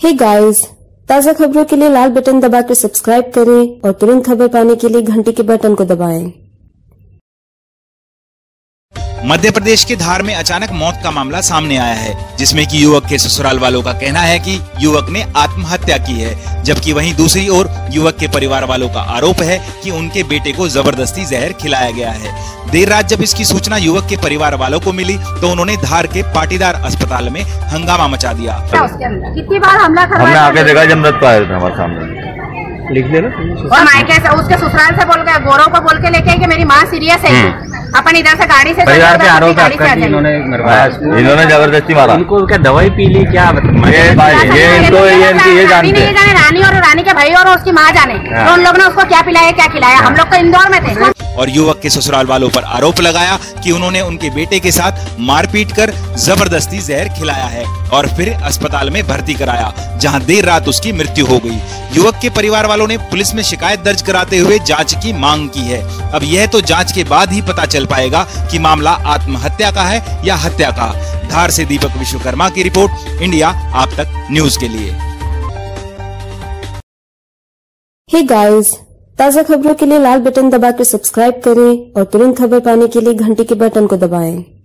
Hey guys ताज़ा खबरों के लिए लाल बटन दबाकर सब्सक्राइब करें और तुरंत खबर पाने के लिए घंटी के बटन को दबाएँ। मध्य प्रदेश के धार में अचानक मौत का मामला सामने आया है जिसमें कि युवक के ससुराल वालों का कहना है कि युवक ने आत्महत्या की है जबकि वहीं दूसरी ओर युवक के परिवार वालों का आरोप है कि उनके बेटे को ज़बरदस्ती जहर खिलाया गया है। देर रात जब इसकी सूचना युवक के परिवार वालों को मिली तो उन्होंने धार के पाटीदार अस्पताल में हंगामा मचा दिया। कितनी बार हमला हमने करवाया आके देखा जब मृत आए थे हमारे सामने। लिख लेना। और मायके से उसके ससुराल से बोल के गौरव को बोल के लेके कि मेरी माँ सीरियस है। अपन इधर से गाड़ी से परिवार पे आरोप आपका कि इन्होंने मरवाया इन्होंने ज़बरदस्ती मारा। इनको क्या दवाई पी ली क्या? ये ये ये इनको ये इनकी ये रानी जानते नहीं हैं जाने रानी और रानी के भाई और उसकी माँ जाने। हाँ। तो उन लोगों ने उसको क्या पिलाया क्या खिलाया? हम लोग तो इंदौर में थे। और युवक के ससुराल वालों पर आरोप लगाया कि उन्होंने उनके बेटे के साथ मारपीट कर ज़बरदस्ती जहर खिलाया है और फिर अस्पताल में भर्ती कराया, जहाँ देर रात उसकी मृत्यु हो गई। युवक के परिवार वालों ने पुलिस में शिकायत दर्ज कराते हुए जाँच की मांग की है। अब यह तो जाँच के बाद ही पता चल पाएगा कि मामला आत्महत्या का है या हत्या का। धार से दीपक विश्वकर्मा की रिपोर्ट, इंडिया, आप तक न्यूज़ के लिए। हे गाइस ताज़ा खबरों के लिए लाल बटन दबाकर सब्सक्राइब करें और तुरंत खबर पाने के लिए घंटी के बटन को दबाएँ।